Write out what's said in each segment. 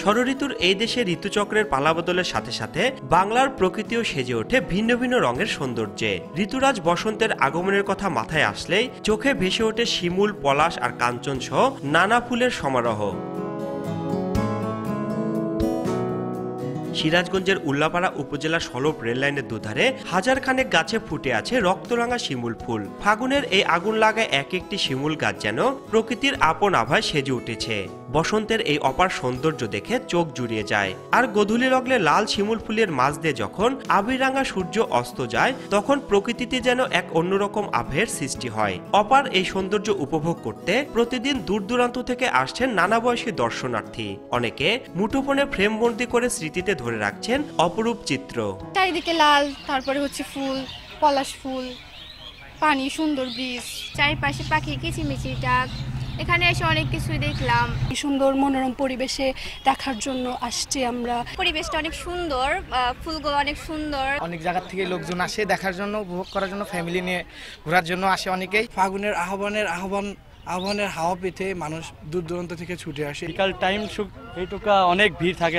ষড়ঋতুর এই দেশে ঋতুচক্রের পালাবদলের সাথে সাথে বাংলার প্রকৃতিও সেজে ওঠে ভিন্ন ভিন্ন রঙের সৌন্দর্যে। ঋতুরাজ বসন্তের আগমনের কথা মাথায় আসলেই চোখে ভেসে ওঠে শিমুল, পলাশ আর কাঞ্চন সহ নানা ফুলের সমারোহ। সিরাজগঞ্জের উল্লাপাড়া উপজেলার সলপ রেললাইনের দুধারে হাজার খানেক গাছে ফুটে আছে রক্তরাঙা শিমুল ফুল। ফাগুনের এই আগুন লাগায় এক একটি শিমুল গাছ যেন প্রকৃতির আপন আভায় সেজে উঠেছে। বসন্তের এই অপার সৌন্দর্য দেখে চোখ জুড়িয়ে যায়। আর গধূলি লগ্নে লাল শিমুল ফুলের মাঝ দিয়ে যখন আবিরাঙা সূর্য অস্ত যায়, তখন প্রকৃতিতে যেন এক অন্যরকম আভের সৃষ্টি হয়। অপার এই সৌন্দর্য উপভোগ করতে প্রতিদিন দূর দূরান্ত থেকে আসছেন নানা বয়সী দর্শনার্থী। অনেকে মুঠোফোনে ফ্রেমবন্দি করে স্মৃতিতে ধরে রাখছেন অপরূপ চিত্র। চারিদিকে লাল তারপরে হচ্ছে ফুল পলাশ ফুল পানি সুন্দর ব্রিজ চারিপাশে পাখি কিচিমিচি ডাক। এখানে এসে অনেক কিছুই দেখলাম। এই সুন্দর মনোরম পরিবেশে দেখার জন্য আসছি আমরা। পরিবেশটা অনেক সুন্দর আহ, ফুলগুলো অনেক সুন্দর। অনেক জায়গা থেকে লোকজন আসে দেখার জন্য উপভোগ করার জন্য ফ্যামিলি নিয়ে ঘোরার জন্য আসে অনেকেই। ফাগুনের আহ্বানের আহ্বান আহ্বানের হাওয়া পেতে মানুষ দূর দূরান্ত থেকে ছুটে আসে। বিকাল টাইম এইটুকা অনেক ভিড় থাকে।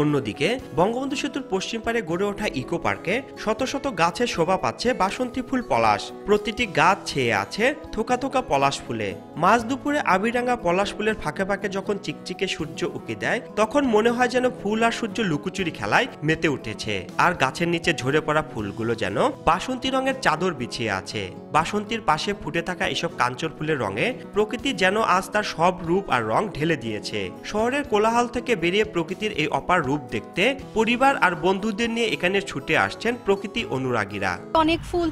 অন্যদিকে, বঙ্গবন্ধু সেতুর পশ্চিম পারে গড়ে ওঠা ইকো পার্কে শত শত গাছের শোভা পাচ্ছে বাসন্তী ফুল পলাশ। প্রতিটি গাছ ছেয়ে আছে থোকা থোকা পলাশ ফুলে। মাঝ দুপুরে আবিরাঙ্গা পলাশ ফুলের ফাঁকে ফাঁকে যখন চিকচিকে সূর্য উকি দেয়, তখন মনে হয় যেন ফুল আর সূর্য লুকোচুরি খেলায় মেতে উঠেছে। আর গাছের নিচে ঝরে পড়া ফুলগুলো যেন বাসন্তী রঙের চাদর বিছিয়ে আছে। বাসন্তীর পাশে ফুটে থাকা এসব কাঞ্চর ফুলের রঙে প্রকৃতি যেন আজ তার সব রূপ আর রং ঢেলে দিয়েছে। শহরের কোলাহল থেকে বেরিয়ে প্রকৃতির এই অপার রূপ দেখতে পরিবার আর বন্ধুদের নিয়ে এখানে ছুটে আসছেন প্রকৃতি অনুরাগীরা। অনেক ফুল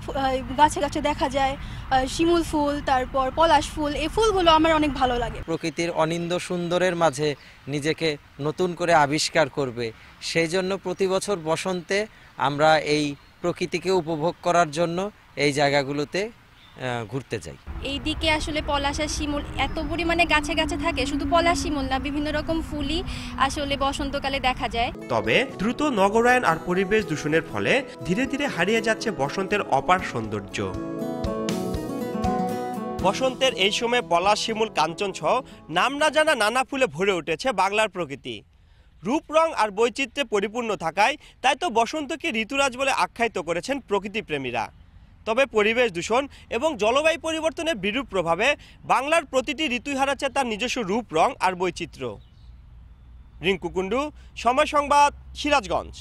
গাছে গাছে দেখা যায় শিমুল ফুল তারপর পলাশ ফুল এই ফুলগুলো আমার অনেক ভালো লাগে। প্রকৃতির অনিন্দ সুন্দরের মাঝে নিজেকে নতুন করে আবিষ্কার করবে। সেই জন্য প্রতি বছর বসন্তে আমরা এই প্রকৃতিকে উপভোগ করার জন্য এই জায়গাগুলোতে ঘুরতে যাই। এই দিকে আসলে পলাশ শিমুল এত পরিমাণে গাছে গাছে থাকে শুধু পলাশ শিমুল না বিভিন্ন রকম ফুলই আসলে বসন্তকালে দেখা যায়। তবে দ্রুত নগরায়ন আর পরিবেশ দূষণের ফলে ধীরে ধীরে হারিয়ে যাচ্ছে বসন্তের অপার সৌন্দর্য। বসন্তের এই সময় পলাশ শিমুল কাঞ্চন সহ নাম না জানা নানা ফুলে ভরে উঠেছে বাংলার প্রকৃতি। রূপ রং আর বৈচিত্র্যে পরিপূর্ণ থাকায় তাই তো বসন্তকে ঋতুরাজ বলে আখ্যায়িত করেছেন প্রকৃতিপ্রেমীরা। তবে পরিবেশ দূষণ এবং জলবায়ু পরিবর্তনের বিরূপ প্রভাবে বাংলার প্রতিটি ঋতুই হারাচ্ছে তার নিজস্ব রূপ, রং আর বৈচিত্র্য। রিঙ্কু কুণ্ডু, সময় সংবাদ, সিরাজগঞ্জ।